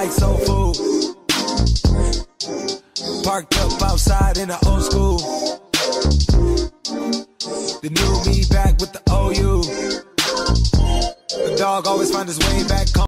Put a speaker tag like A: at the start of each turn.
A: Like soul food. Parked up outside in the old school. The new me back with the OU. The dog always find his way back home.